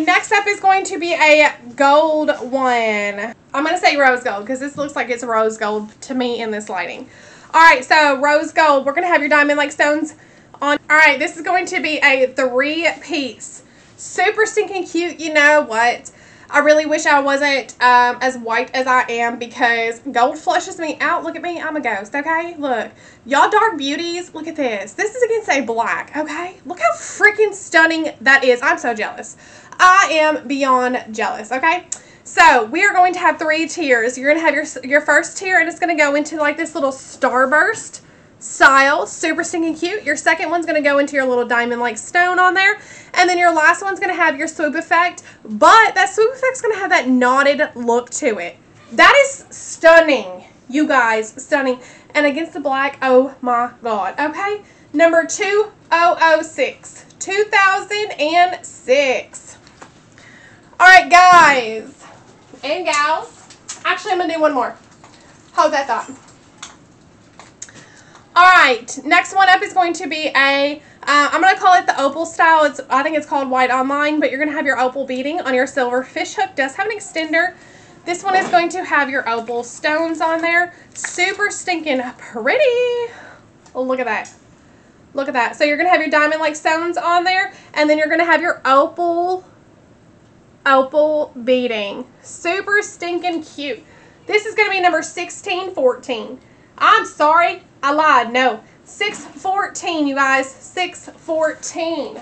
next up is going to be a gold one. I'm going to say rose gold because this looks like it's rose gold to me in this lighting. All right, so rose gold. We're going to have your diamond like stones on. All right, this is going to be a three piece. Super stinking cute. You know what? I really wish I wasn't um, as white as I am because gold flushes me out. Look at me. I'm a ghost, okay? Look. Y'all dark beauties, look at this. This is against a black, okay? Look how freaking stunning that is. I'm so jealous. I am beyond jealous, okay? So we are going to have three tiers. You're going to have your, your first tier and it's going to go into like this little starburst style. Super stinking cute. Your second one's going to go into your little diamond-like stone on there. And then your last one's going to have your swoop effect. But that swoop effect's going to have that knotted look to it. That is stunning. You guys, stunning. And against the black, oh my god. Okay? Number 2006. 2006. Alright, guys. And gals. Actually, I'm going to do one more. Hold that thought. Alright, next one up is going to be a, uh, I'm going to call it the opal style. It's I think it's called white online, but you're going to have your opal beading on your silver fish hook. does have an extender. This one is going to have your opal stones on there. Super stinking pretty. Oh, look at that. Look at that. So you're going to have your diamond-like stones on there, and then you're going to have your opal, opal beading. Super stinking cute. This is going to be number 1614. I'm sorry. I lied. No. 614, you guys. 614.